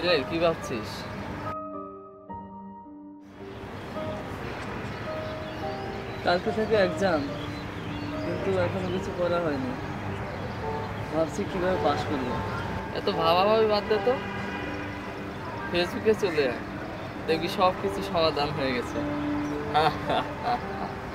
কিরে কি ভাবছিস? কালকে থেকে এক্সাম কিন্তু এখনও কিছু করা হয়নি। ভাবছি কীভাবে পাশ করব এত ভাবাভাবি বাদ দে তো। ফেসবুকে চলে দেখবি সব কিছু সমাধান হয়ে গেছে।